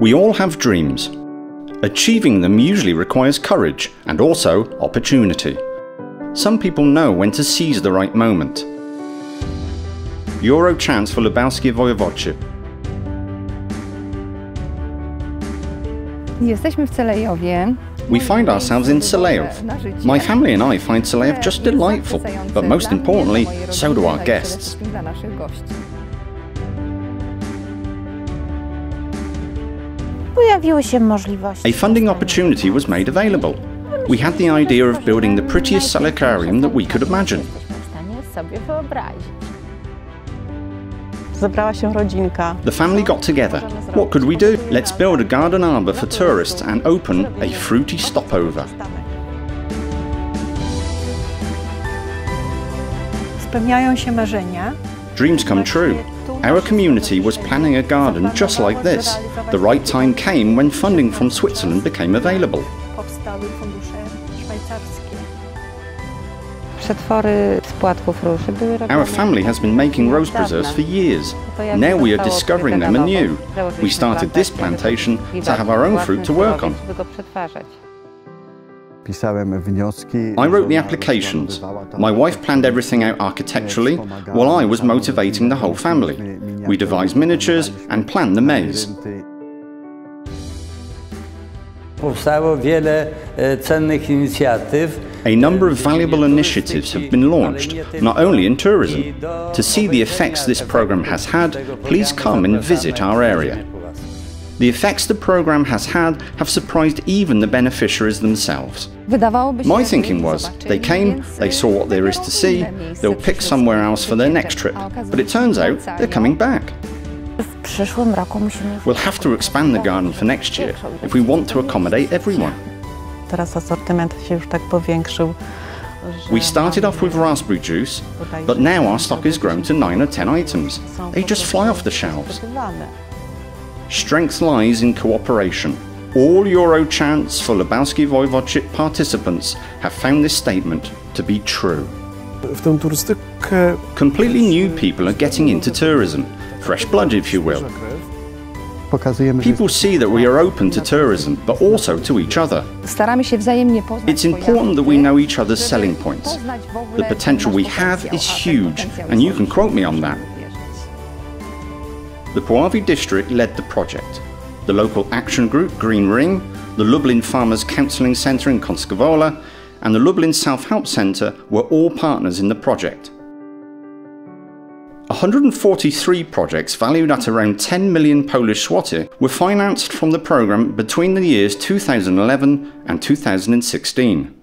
We all have dreams. Achieving them usually requires courage and also opportunity. Some people know when to seize the right moment. Euro chance for Lubelskie Voivodship. Jesteśmy w Celejowie. We find ourselves in Celejov. My family and I find Celejov just delightful, but most importantly, so do our guests. Pojawiły się możliwości. A funding opportunity was made available. We had the idea of building the prettiest salacarium that we could imagine. Jesteśmy w stanie sobie wyobrazić. Zebrała się rodzinka. The family got together. What could we do? Let's build a garden arbour for tourists and open a fruity stopover. Spełniają się marzenia. Dreams come true. Our community was planning a garden just like this. The right time came when funding from Switzerland became available. Powstały fundusze szwajcarskie. Przetwory z płatków róży były robione. Our family has been making rose preserves for years. Now we are discovering them anew. We started this plantation to have our own fruit to work on. I wrote the applications. My wife planned everything out architecturally, while I was motivating the whole family. We devised miniatures and planned the maze. Powstało wiele cennych inicjatyw. A number of valuable initiatives have been launched, not only in tourism. To see the effects this program has had, please come and visit our area. The effects the program has had have surprised even the beneficiaries themselves. My thinking was they came, they saw what there is to see, they'll pick somewhere else for their next trip. But it turns out they're coming back. W przyszłym roku musimy już We'll have to expand the garden for next year if we want to accommodate everyone. Teraz asortyment się już tak powiększył. że We started off with raspberry juice, but now our stock has grown to 9 or 10 items. They just fly off the shelves. Zdobywane. Strength lies in cooperation. All Eurochance for Lubelskie Voivodship participants have found this statement to be true. w tę turystykę Completely new people are getting into tourism, fresh blood, if you will. People see that we are open to tourism, but also to each other. Staramy się wzajemnie poznać It's important that we know each other's selling points. The potential we have is huge, and you can quote me on that. The Puławy district led the project. The local action group Green Ring, the Lublin Farmers Counselling Centre in Końskowola, and the Lublin Self Help Centre were all partners in the project. 143 projects valued at around 10 million Polish zloty were financed from the programme between the years 2011 and 2016.